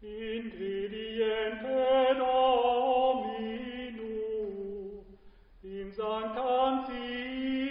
Ingrediente Dominu, in sanctantia,